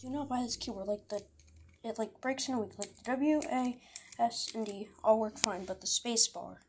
Do not buy this keyboard. Like the, it like breaks in a week. Like the W, A, S, and D all work fine, but the space bar